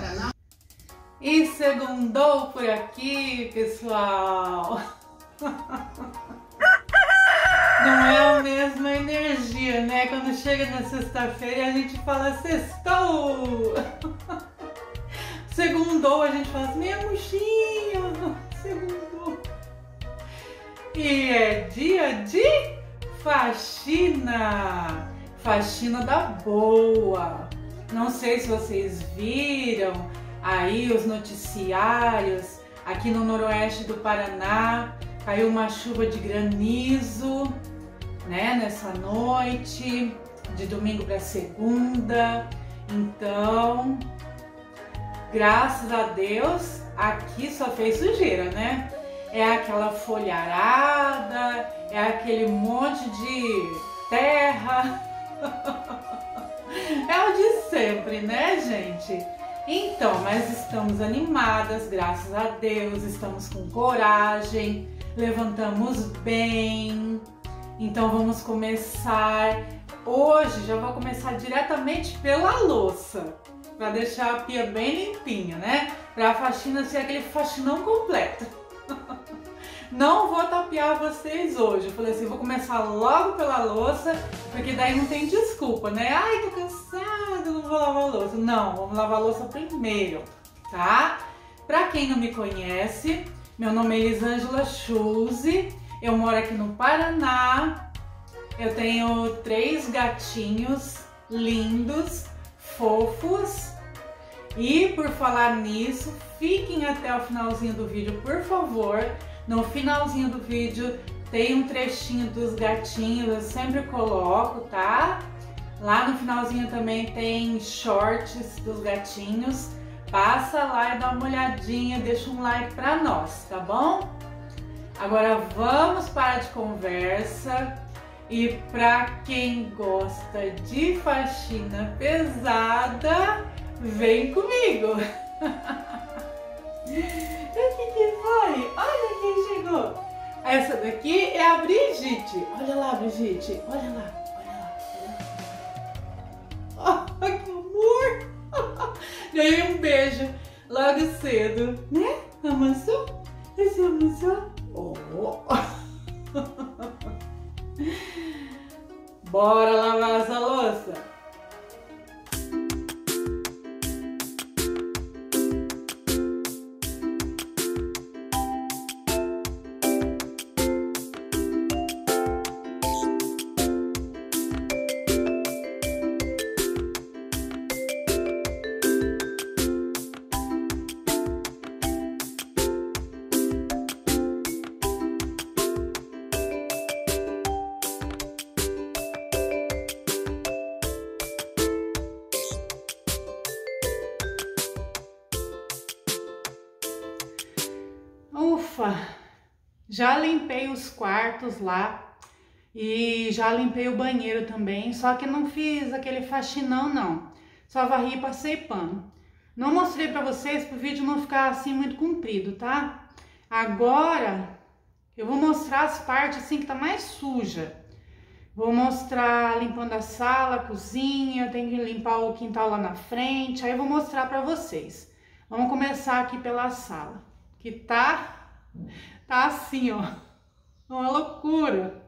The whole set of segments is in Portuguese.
Paraná. E segundou por aqui, pessoal. Não é a mesma energia, né? Quando chega na sexta-feira a gente fala sextou. Segundou, a gente fala assim, minha mochinha, segundou. E é dia de faxina. Faxina da boa. Não sei se vocês viram aí os noticiários aqui no noroeste do Paraná. Caiu uma chuva de granizo né, nessa noite, de domingo para segunda. Então, graças a Deus, aqui só fez sujeira, né? É aquela folharada, é aquele monte de terra. sempre, né, gente? Então, mas estamos animadas, graças a Deus, estamos com coragem, levantamos bem, então vamos começar hoje, já vou começar diretamente pela louça, para deixar a pia bem limpinha, né? Para a faxina ser aquele faxinão completo. Não vou tapear vocês hoje. Eu falei assim, vou começar logo pela louça, porque daí não tem desculpa, né? Ai, tô cansado, não vou lavar louça. Não, vamos lavar louça primeiro, tá? Pra quem não me conhece, meu nome é Elisângela Schulze, eu moro aqui no Paraná. Eu tenho três gatinhos lindos, fofos. E por falar nisso, fiquem até o finalzinho do vídeo, por favor. No finalzinho do vídeo tem um trechinho dos gatinhos, eu sempre coloco, tá? Lá no finalzinho também tem shorts dos gatinhos. Passa lá e dá uma olhadinha, deixa um like pra nós, tá bom? Agora vamos parar de conversa e para quem gosta de faxina pesada, vem comigo. o que, que foi? Olha quem chegou. Essa daqui é a Brigitte. Olha lá, Brigitte. Olha lá. Ganhei um beijo logo cedo, né? Amansou? Você amansou? Oh. Bora lavar essa louça? Ufa, já limpei os quartos lá e já limpei o banheiro também, só que não fiz aquele faxinão não, só varri e passei pano. Não mostrei pra vocês para o vídeo não ficar assim muito comprido, tá? Agora eu vou mostrar as partes assim que tá mais suja. Vou mostrar limpando a sala, a cozinha, tem que limpar o quintal lá na frente, aí eu vou mostrar pra vocês. Vamos começar aqui pela sala, que tá Tá assim, ó. Uma loucura.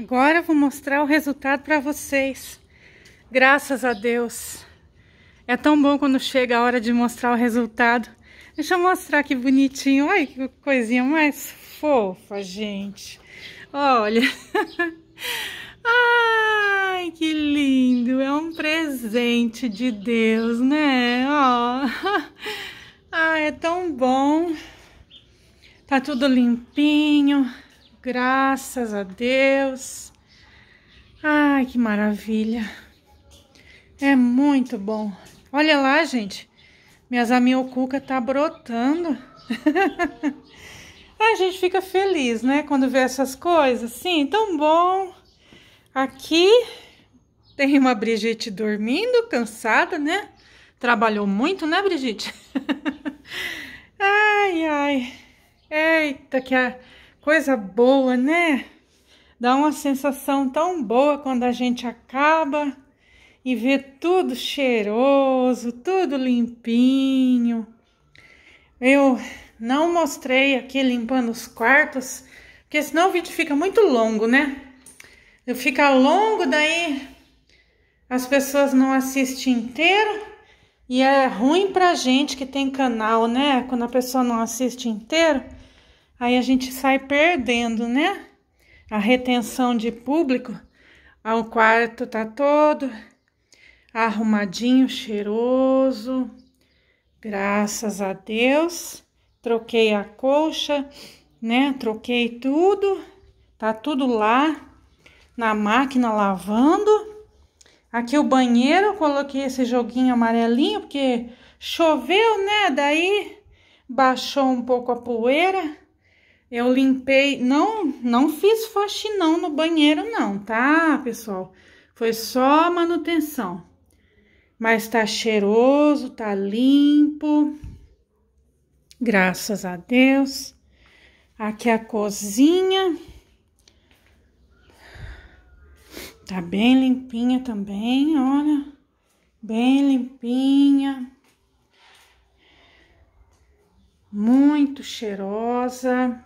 Agora vou mostrar o resultado para vocês. Graças a Deus. É tão bom quando chega a hora de mostrar o resultado. Deixa eu mostrar que bonitinho. Olha que coisinha mais fofa, gente. Olha. Ai, que lindo. É um presente de Deus, né? Ó. Ah, é tão bom. Tá tudo limpinho. Graças a Deus. Ai, que maravilha. É muito bom. Olha lá, gente. Minhas amiocuca tá brotando. a gente fica feliz, né? Quando vê essas coisas. Sim, tão bom. Aqui tem uma Brigitte dormindo, cansada, né? Trabalhou muito, né, Brigitte? ai, ai. Eita, que a coisa boa, né? Dá uma sensação tão boa quando a gente acaba e vê tudo cheiroso, tudo limpinho. Eu não mostrei aqui limpando os quartos, porque senão o vídeo fica muito longo, né? Fica longo, daí as pessoas não assistem inteiro e é ruim pra gente que tem canal, né? Quando a pessoa não assiste inteiro, aí a gente sai perdendo, né? A retenção de público. O quarto tá todo arrumadinho, cheiroso. Graças a Deus. Troquei a colcha, né? Troquei tudo. Tá tudo lá na máquina lavando. Aqui o banheiro, coloquei esse joguinho amarelinho, porque choveu, né? Daí baixou um pouco a poeira. Eu limpei, não, não fiz faxinão no banheiro não, tá, pessoal? Foi só manutenção. Mas tá cheiroso, tá limpo. Graças a Deus. Aqui a cozinha. Tá bem limpinha também, olha. Bem limpinha. Muito cheirosa.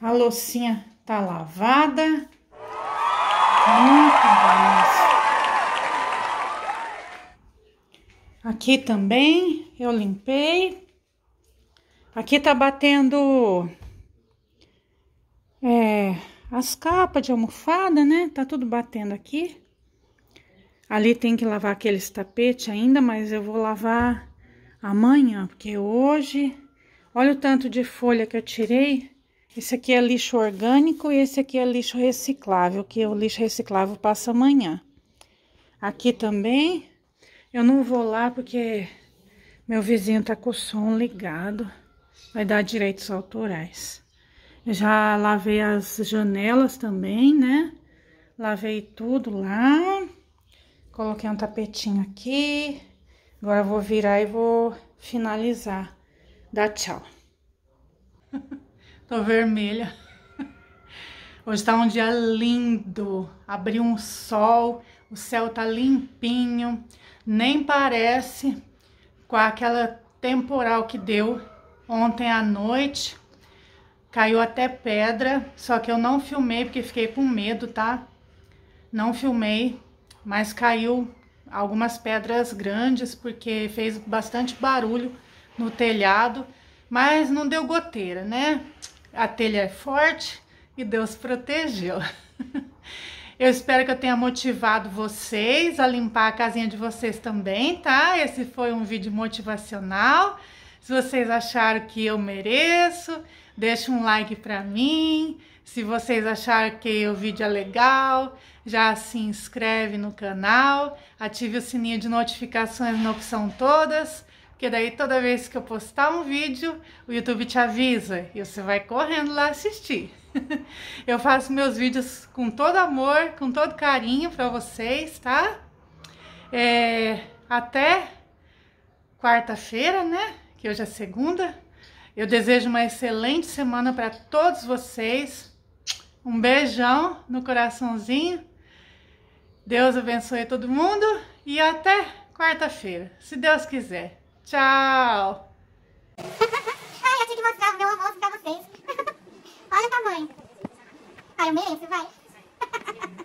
A loucinha tá lavada. Muito bom. Aqui também eu limpei. Aqui tá batendo é, as capas de almofada, né? Tá tudo batendo aqui. Ali tem que lavar aqueles tapetes ainda, mas eu vou lavar amanhã, porque hoje... Olha o tanto de folha que eu tirei. Esse aqui é lixo orgânico e esse aqui é lixo reciclável, que o lixo reciclável passa amanhã. Aqui também, eu não vou lá porque meu vizinho tá com o som ligado. Vai dar direitos autorais. Já lavei as janelas também, né? Lavei tudo lá. Coloquei um tapetinho aqui. Agora vou virar e vou finalizar. Dá tchau. Tô vermelha. Hoje tá um dia lindo. Abriu um sol. O céu tá limpinho. Nem parece com aquela temporal que deu ontem à noite. Caiu até pedra, só que eu não filmei porque fiquei com medo, tá? Não filmei, mas caiu algumas pedras grandes porque fez bastante barulho no telhado, mas não deu goteira, né? A telha é forte e Deus protegeu. Eu espero que eu tenha motivado vocês a limpar a casinha de vocês também, tá? Esse foi um vídeo motivacional. Se vocês acharam que eu mereço, deixa um like para mim. Se vocês acharam que o vídeo é legal, já se inscreve no canal, ative o sininho de notificações na opção todas, porque daí toda vez que eu postar um vídeo, o YouTube te avisa e você vai correndo lá assistir. eu faço meus vídeos com todo amor, com todo carinho para vocês, tá? É, até quarta-feira, né? Que hoje é segunda. Eu desejo uma excelente semana para todos vocês. Um beijão no coraçãozinho. Deus abençoe todo mundo e até quarta-feira, se Deus quiser. Tchau! Ai, eu tinha que mostrar o meu almoço pra vocês. Olha o tamanho. Ai, eu mereço, vai.